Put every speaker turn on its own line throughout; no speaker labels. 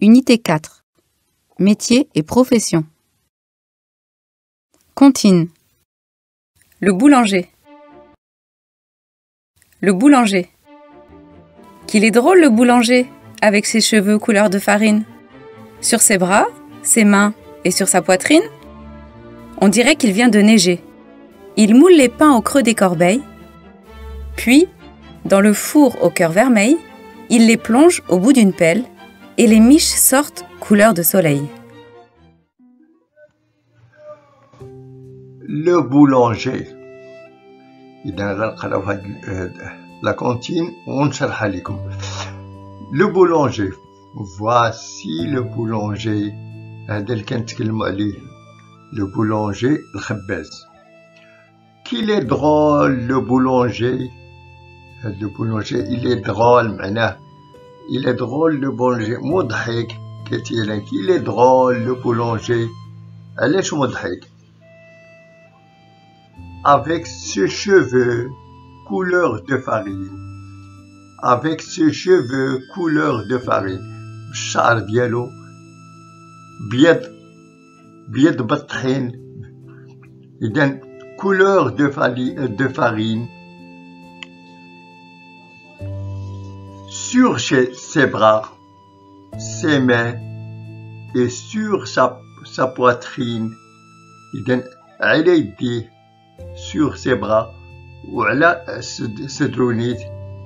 Unité 4. Métier et profession. Contine.
Le boulanger. Le boulanger. Qu'il est drôle le boulanger, avec ses cheveux couleur de farine. Sur ses bras, ses mains et sur sa poitrine, on dirait qu'il vient de neiger. Il moule les pains au creux des corbeilles, puis, dans le four au cœur vermeil, il les plonge au bout d'une pelle et les miches sortent couleur de soleil.
Le boulanger. Euh, la cantine, on Le boulanger. Voici le boulanger. Le boulanger, qu'il est drôle le boulanger. Le boulanger, il est drôle, maintenant il est drôle le boulanger مضحك كثيرا il est drôle le boulanger علاش مضحك avec ses cheveux couleur de farine avec ses cheveux couleur de farine الشعر ديالو بيض بيض بالطحين اذا couleur de farine, de farine sur ses bras, ses mains et sur sa, sa poitrine. إذا على يديه sur ses bras وعلى صدرونيت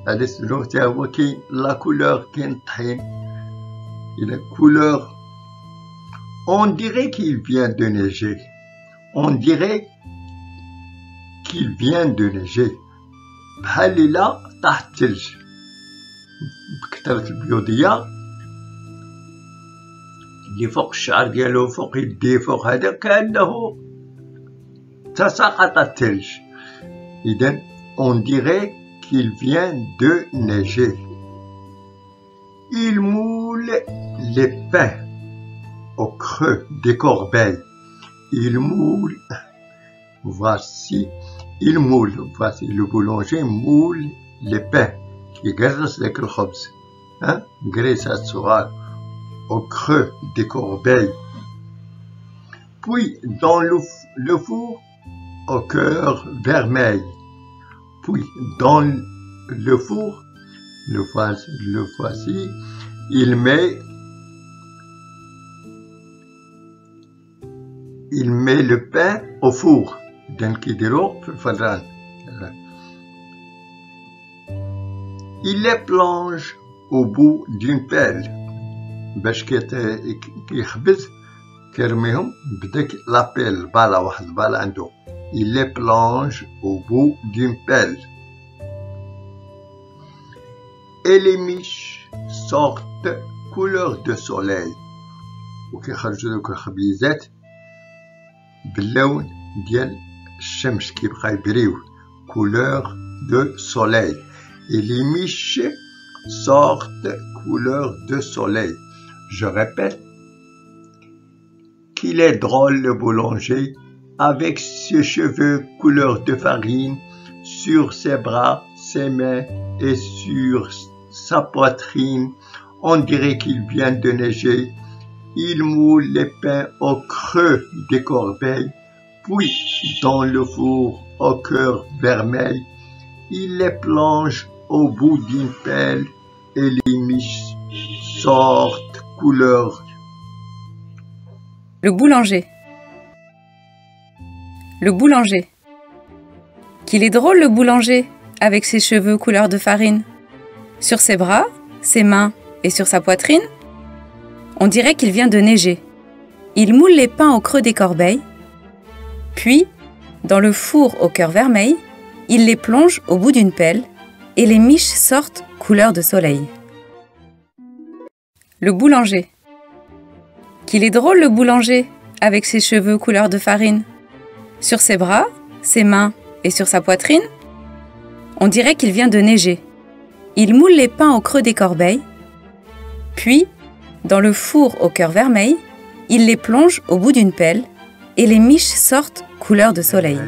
على صدرو تا هو كاين لا كولور كاين الطحين إذا couleur on dirait qu'il vient de neiger on dirait qu'il vient de neiger بحال إلا طاح الثلج بكثرة البيوضية اللي فوق الشعر ديالو فوق يديه فوق هذا كأنه تساقط الثلج إذا on dirait qu'il vient de neiger il moule les pains au creux des corbeilles il moule voici il moule voici le boulanger moule les pains يقرص ذاك الخبز ها قريصات صغار au creux des corbeilles puis dans le, le four au cœur vermeil puis dans le four le voici, le voici il met il met le pain au four دان كيديرو il les plonge au bout d'une pelle باش كيخبز كيرميهم بداك لابيل بالا واحد البالا عنده il les plonge au bout d'une pelle et les miches sortent couleur de soleil وكيخرجوا دوك الخبيزات باللون ديال الشمس كيبقى يبريو couleur de soleil et les miches sortent couleur de soleil. Je répète qu'il est drôle le boulanger avec ses cheveux couleur de farine sur ses bras, ses mains et sur sa poitrine. On dirait qu'il vient de neiger. Il moule les pains au creux des corbeilles, puis dans le four au cœur vermeil, il les plonge au bout d'une pelle et les miches sortent couleur.
Le boulanger. Le boulanger. Qu'il est drôle le boulanger, avec ses cheveux couleur de farine. Sur ses bras, ses mains et sur sa poitrine, on dirait qu'il vient de neiger. Il moule les pains au creux des corbeilles, puis, dans le four au cœur vermeil, il les plonge au bout d'une pelle et les miches sortent couleur de soleil. Le boulanger. Qu'il est drôle le boulanger, avec ses cheveux couleur de farine. Sur ses bras, ses mains et sur sa poitrine, on dirait qu'il vient de neiger. Il moule les pains au creux des corbeilles, puis, dans le four au cœur vermeil, il les plonge au bout d'une pelle et les miches sortent couleur de soleil.